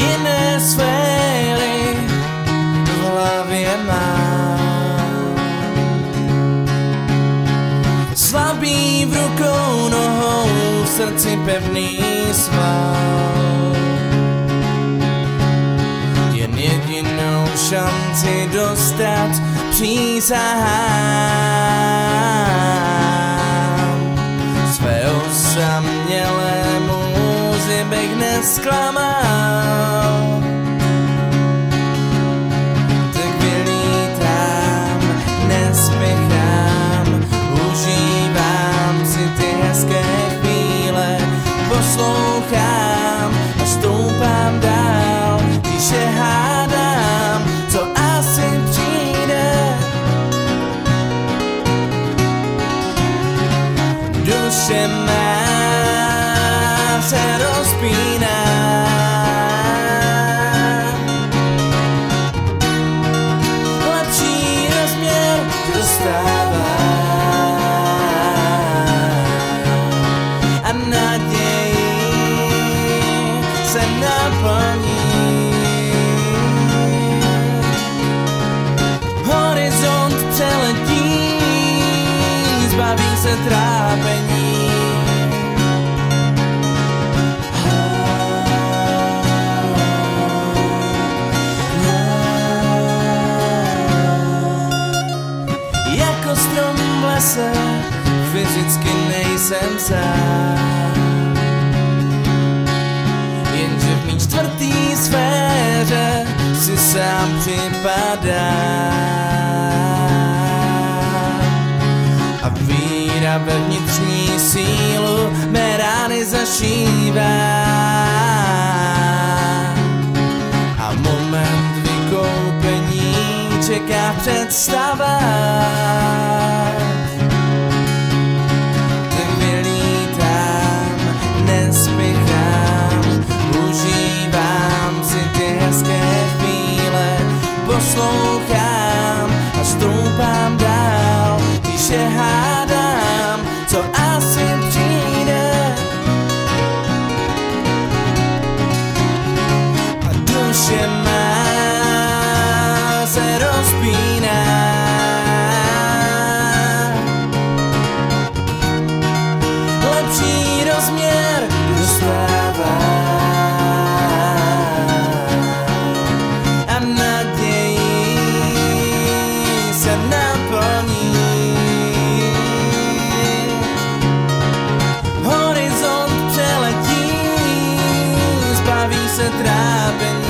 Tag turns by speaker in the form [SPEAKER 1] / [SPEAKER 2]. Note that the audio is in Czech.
[SPEAKER 1] dvě sféry v hlavě mám. Slabý v rukou, nohou, v srdci pevný sval. Jen jedinou šanci dostat přísahám. Své osamělé muzy bych poslouchám a stoupám dál, když je hádám, co asi přijde. Duše má se rozpíná. Se trápení. Jako fyzicky nejsem sám. Jenže v mý čtvrtý sféře si sám připadá. Zašívá. A moment vykoupení čeká představa. Tak vylítám, nespěchám, užívám si chvíle, poslouchám a stoupám dál, když je se rozpíná. Lepší rozměr se naplní. Horizont přeletí, zbaví se trápení.